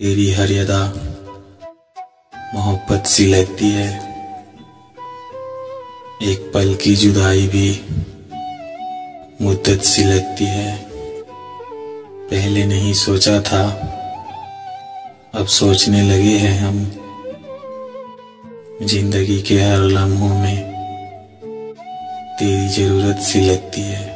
तेरी हर अदा मोहब्बत सी लगती है। एक पल की जुदाई भी मुद्दत सी लगती है। पहले नहीं सोचा था, अब सोचने लगे हैं हम। ज़िंदगी के हर लम्हों में तेरी ज़रूरत सी लगती है।